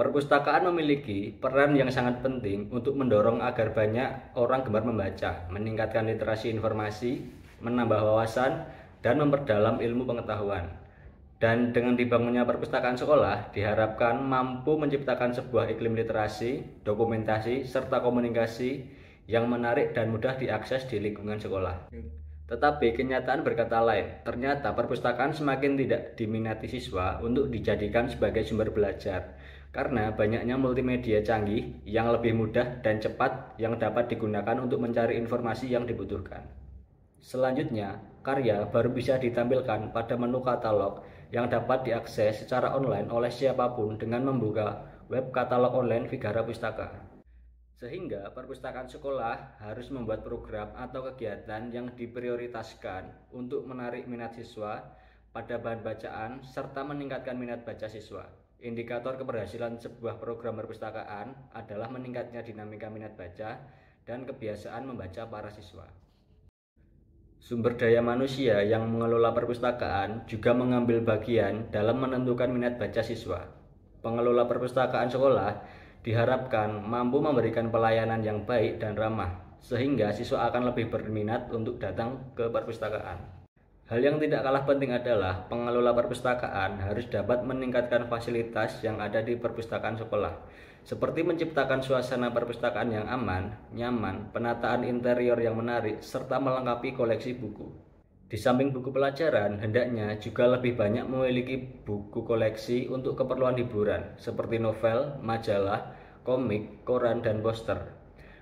Perpustakaan memiliki peran yang sangat penting untuk mendorong agar banyak orang gemar membaca, meningkatkan literasi informasi, menambah wawasan, dan memperdalam ilmu pengetahuan. Dan dengan dibangunnya perpustakaan sekolah, diharapkan mampu menciptakan sebuah iklim literasi, dokumentasi, serta komunikasi yang menarik dan mudah diakses di lingkungan sekolah. Tetapi kenyataan berkata lain, ternyata perpustakaan semakin tidak diminati siswa untuk dijadikan sebagai sumber belajar, karena banyaknya multimedia canggih yang lebih mudah dan cepat yang dapat digunakan untuk mencari informasi yang dibutuhkan. Selanjutnya, karya baru bisa ditampilkan pada menu katalog yang dapat diakses secara online oleh siapa pun dengan membuka web katalog online Vigara Pustaka. Sehingga perpustakaan sekolah harus membuat program atau kegiatan yang diprioritaskan untuk menarik minat siswa pada bahan bacaan serta meningkatkan minat baca siswa. Indikator keberhasilan sebuah program perpustakaan adalah meningkatnya dinamika minat baca dan kebiasaan membaca para siswa. Sumber daya manusia yang mengelola perpustakaan juga mengambil bagian dalam menentukan minat baca siswa. Pengelola perpustakaan sekolah diharapkan mampu memberikan pelayanan yang baik dan ramah, sehingga siswa akan lebih berminat untuk datang ke perpustakaan. Hal yang tidak kalah penting adalah pengelola perpustakaan harus dapat meningkatkan fasilitas yang ada di perpustakaan sekolah, seperti menciptakan suasana perpustakaan yang aman, nyaman, penataan interior yang menarik, serta melengkapi koleksi buku. Di samping buku pelajaran, hendaknya juga lebih banyak memiliki buku koleksi untuk keperluan hiburan, seperti novel, majalah, komik, koran, dan poster.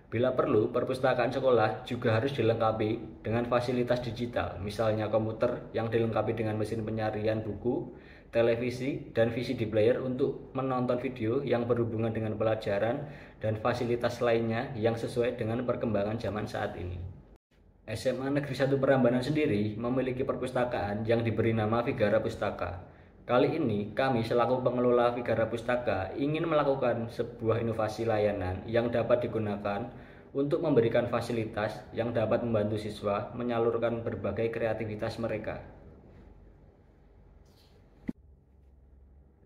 Bila perlu, perpustakaan sekolah juga harus dilengkapi dengan fasilitas digital, misalnya komputer yang dilengkapi dengan mesin penyarian buku, televisi, dan VCD player untuk menonton video yang berhubungan dengan pelajaran dan fasilitas lainnya yang sesuai dengan perkembangan zaman saat ini. SMA Negeri 1 Perambanan sendiri memiliki perpustakaan yang diberi nama Vigara Pustaka. Kali ini kami selaku pengelola Vigara Pustaka ingin melakukan sebuah inovasi layanan yang dapat digunakan untuk memberikan fasilitas yang dapat membantu siswa menyalurkan berbagai kreativitas mereka.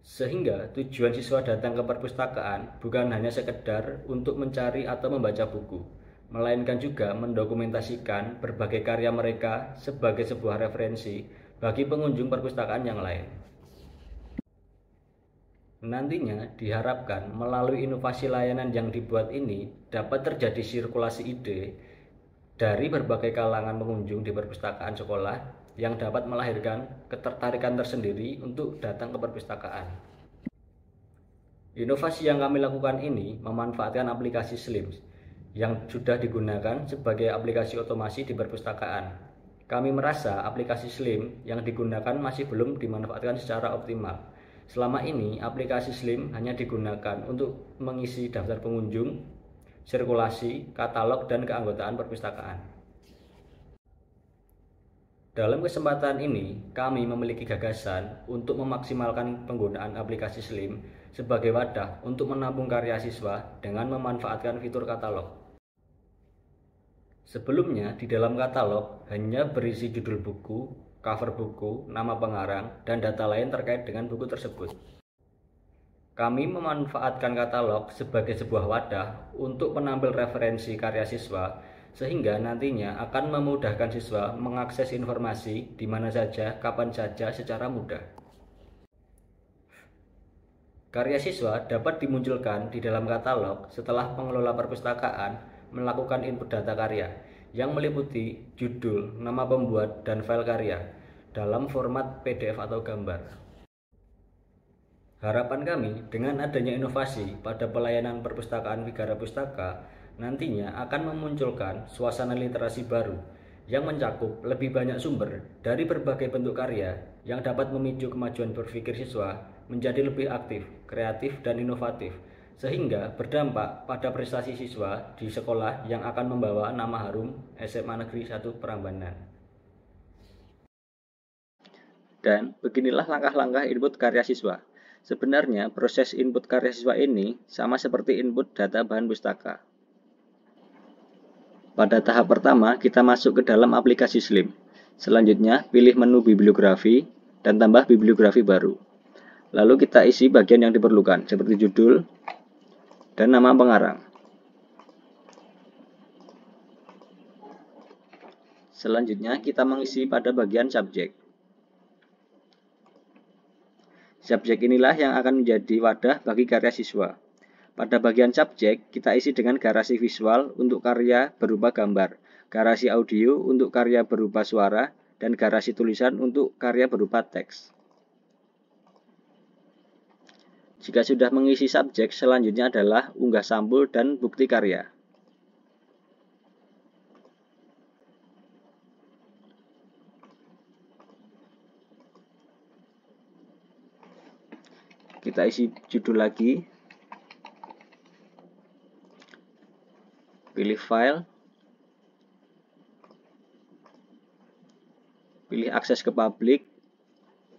Sehingga tujuan siswa datang ke perpustakaan bukan hanya sekedar untuk mencari atau membaca buku, melainkan juga mendokumentasikan berbagai karya mereka sebagai sebuah referensi bagi pengunjung perpustakaan yang lain. Nantinya diharapkan melalui inovasi layanan yang dibuat ini dapat terjadi sirkulasi ide dari berbagai kalangan pengunjung di perpustakaan sekolah yang dapat melahirkan ketertarikan tersendiri untuk datang ke perpustakaan. Inovasi yang kami lakukan ini memanfaatkan aplikasi Slims yang sudah digunakan sebagai aplikasi otomasi di perpustakaan. Kami merasa aplikasi Slim yang digunakan masih belum dimanfaatkan secara optimal Selama ini, aplikasi Slim hanya digunakan untuk mengisi daftar pengunjung, sirkulasi, katalog, dan keanggotaan perpustakaan. Dalam kesempatan ini, kami memiliki gagasan untuk memaksimalkan penggunaan aplikasi Slim sebagai wadah untuk menampung karya siswa dengan memanfaatkan fitur katalog. Sebelumnya, di dalam katalog hanya berisi judul buku, cover buku, nama pengarang, dan data lain terkait dengan buku tersebut. Kami memanfaatkan katalog sebagai sebuah wadah untuk menampil referensi karya siswa, sehingga nantinya akan memudahkan siswa mengakses informasi di mana saja, kapan saja secara mudah. Karya siswa dapat dimunculkan di dalam katalog setelah pengelola perpustakaan melakukan input data karya, yang meliputi judul, nama pembuat, dan file karya dalam format PDF atau gambar. Harapan kami dengan adanya inovasi pada pelayanan perpustakaan Vigara Pustaka nantinya akan memunculkan suasana literasi baru yang mencakup lebih banyak sumber dari berbagai bentuk karya yang dapat memicu kemajuan berpikir siswa menjadi lebih aktif, kreatif, dan inovatif sehingga berdampak pada prestasi siswa di sekolah yang akan membawa nama harum SMA Negeri 1 Prambanan. Dan beginilah langkah-langkah input karya siswa. Sebenarnya proses input karya siswa ini sama seperti input data bahan pustaka. Pada tahap pertama, kita masuk ke dalam aplikasi Slim. Selanjutnya, pilih menu bibliografi dan tambah bibliografi baru. Lalu kita isi bagian yang diperlukan, seperti judul dan nama pengarang. Selanjutnya, kita mengisi pada bagian subjek. Subjek inilah yang akan menjadi wadah bagi karya siswa. Pada bagian subjek, kita isi dengan garasi visual untuk karya berupa gambar, garasi audio untuk karya berupa suara, dan garasi tulisan untuk karya berupa teks. Jika sudah mengisi subjek, selanjutnya adalah unggah sampul dan bukti karya. Kita isi judul lagi. Pilih file. Pilih akses ke publik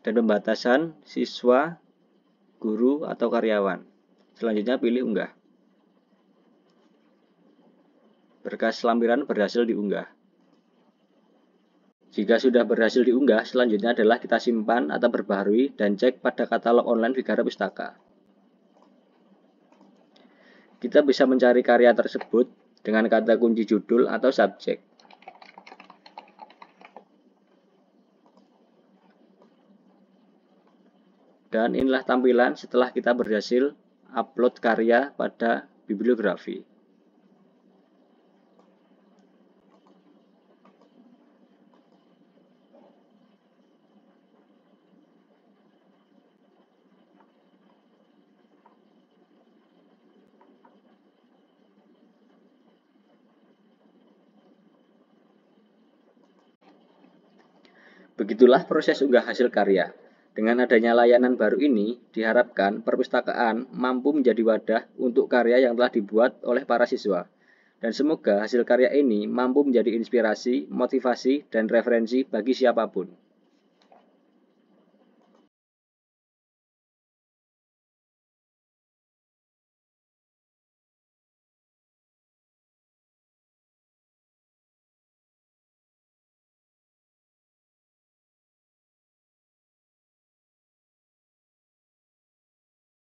dan pembatasan siswa, guru, atau karyawan. Selanjutnya pilih unggah. Berkas lampiran berhasil diunggah. Jika sudah berhasil diunggah, selanjutnya adalah kita simpan atau perbaharui dan cek pada katalog online Vigara Pustaka. Kita bisa mencari karya tersebut dengan kata kunci judul atau subjek. Dan inilah tampilan setelah kita berhasil upload karya pada bibliografi. Begitulah proses unggah hasil karya. Dengan adanya layanan baru ini, diharapkan perpustakaan mampu menjadi wadah untuk karya yang telah dibuat oleh para siswa. Dan semoga hasil karya ini mampu menjadi inspirasi, motivasi, dan referensi bagi siapa pun.